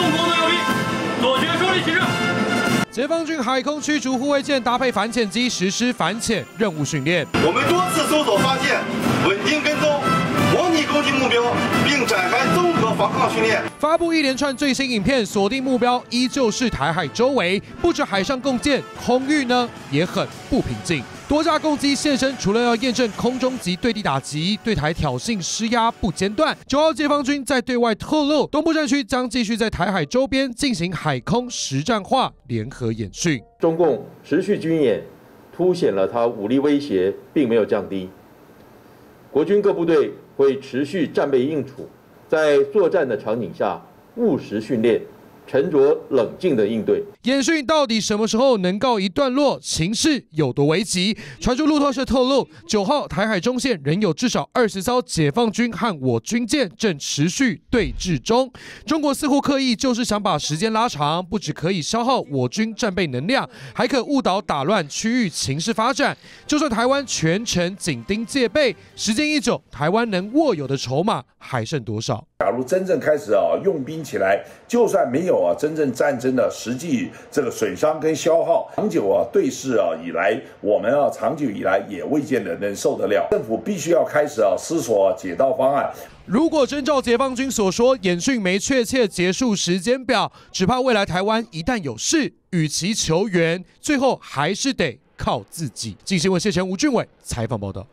动作用力，左旋收力起正。解放军海空驱逐护卫舰搭配反潜机实施反潜任务训练。我们多次搜索发现，稳定跟踪，模拟攻击目标，并展开防抗训练。发布一连串最新影片，锁定目标依旧是台海周围，不止海上共建，空域呢也很不平静。多架攻击现身，除了要验证空中及对地打击、对台挑衅施压不间断。九号解放军在对外透露，东部战区将继续在台海周边进行海空实战化联合演训。中共持续军演，凸显了他武力威胁并没有降低。国军各部队会持续战备应处，在作战的场景下务实训练。沉着冷静的应对。演训到底什么时候能告一段落？情势有多危急？传出路透社透露，九号台海中线仍有至少二十艘解放军和我军舰正持续对峙中。中国似乎刻意就是想把时间拉长，不只可以消耗我军战备能量，还可误导打乱区域情势发展。就算台湾全程紧盯戒备，时间一久，台湾能握有的筹码还剩多少？假如真正开始啊用兵起来，就算没有啊真正战争的实际这个损伤跟消耗，长久啊对视啊以来，我们啊长久以来也未见得能受得了。政府必须要开始啊思索解套方案。如果真照解放军所说，演训没确切结束时间表，只怕未来台湾一旦有事，与其求援，最后还是得靠自己。进新闻谢前吴俊伟采访报道。